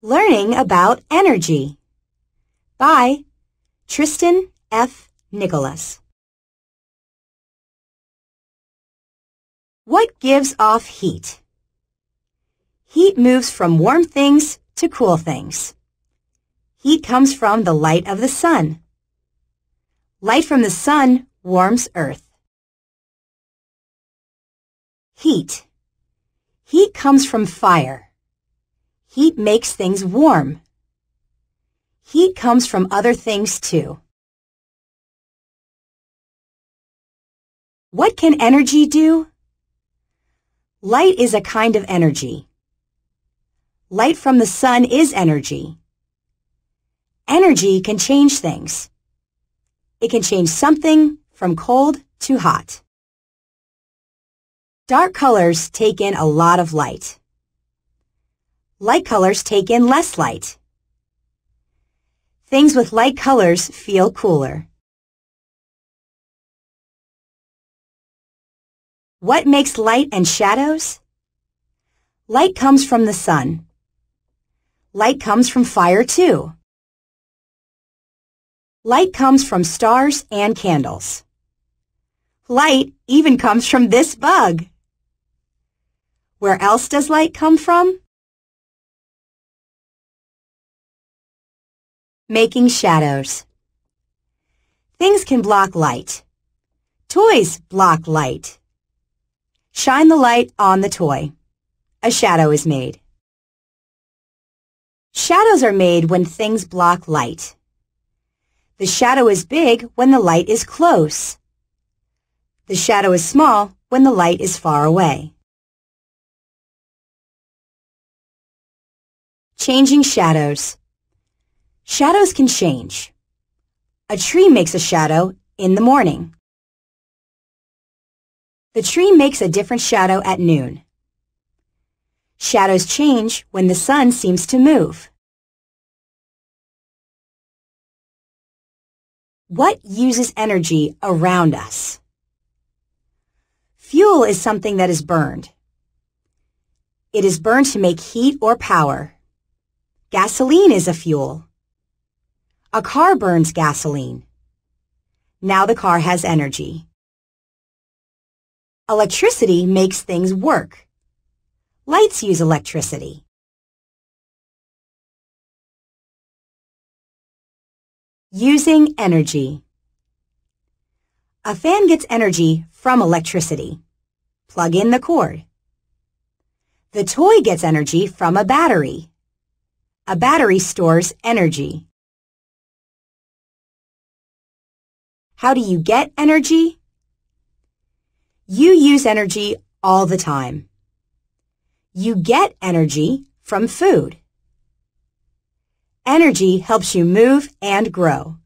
Learning about Energy by Tristan F. Nicholas. What gives off heat? Heat moves from warm things to cool things. Heat comes from the light of the sun. Light from the sun warms earth. Heat. Heat comes from fire. Heat makes things warm. Heat comes from other things too. What can energy do? Light is a kind of energy. Light from the sun is energy. Energy can change things. It can change something from cold to hot. Dark colors take in a lot of light. Light colors take in less light. Things with light colors feel cooler. What makes light and shadows? Light comes from the sun. Light comes from fire too. Light comes from stars and candles. Light even comes from this bug. Where else does light come from? Making shadows. Things can block light. Toys block light. Shine the light on the toy. A shadow is made. Shadows are made when things block light. The shadow is big when the light is close. The shadow is small when the light is far away. Changing shadows. Shadows can change. A tree makes a shadow in the morning. The tree makes a different shadow at noon. Shadows change when the sun seems to move. What uses energy around us? Fuel is something that is burned. It is burned to make heat or power. Gasoline is a fuel. A car burns gasoline. Now the car has energy. Electricity makes things work. Lights use electricity. Using energy. A fan gets energy from electricity. Plug in the cord. The toy gets energy from a battery. A battery stores energy. How do you get energy? You use energy all the time. You get energy from food. Energy helps you move and grow.